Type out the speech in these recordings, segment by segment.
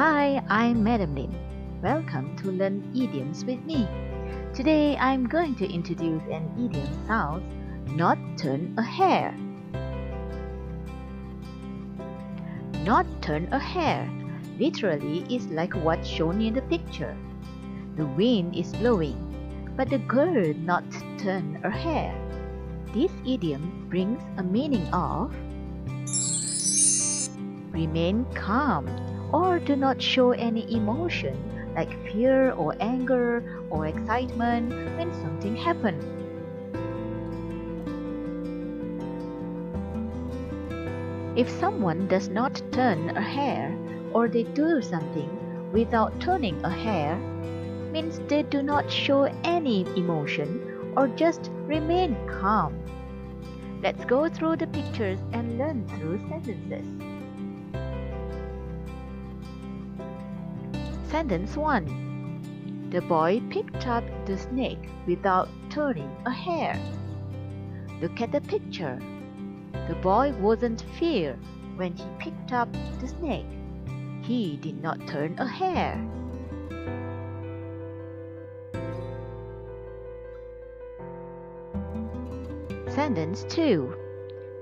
I'm Madam Lim. Welcome to Learn Idioms with me. Today I'm going to introduce an idiom sounds not turn a hair. Not turn a hair literally is like what's shown in the picture. The wind is blowing, but the girl not turn her hair. This idiom brings a meaning of remain calm or do not show any emotion like fear or anger or excitement when something happens. If someone does not turn a hair or they do something without turning a hair, means they do not show any emotion or just remain calm. Let's go through the pictures and learn through sentences. Sentence 1 The boy picked up the snake without turning a hair. Look at the picture. The boy wasn't fear when he picked up the snake. He did not turn a hair. Sentence 2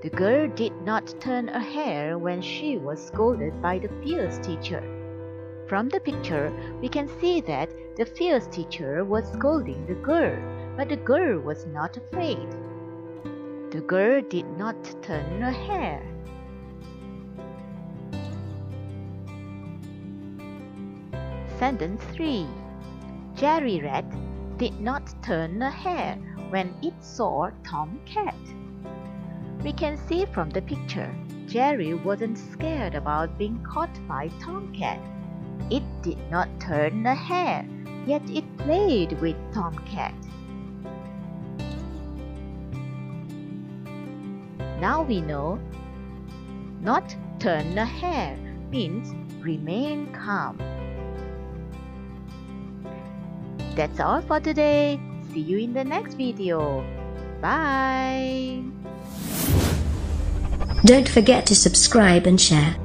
The girl did not turn a hair when she was scolded by the fierce teacher. From the picture, we can see that the fierce teacher was scolding the girl, but the girl was not afraid. The girl did not turn a hair. Sentence 3 Jerry Rat did not turn a hair when it saw Tom Cat. We can see from the picture, Jerry wasn't scared about being caught by Tom Cat. It did not turn a hair, yet it played with Tomcat. Now we know not turn a hair means remain calm. That's all for today. See you in the next video. Bye. Don't forget to subscribe and share.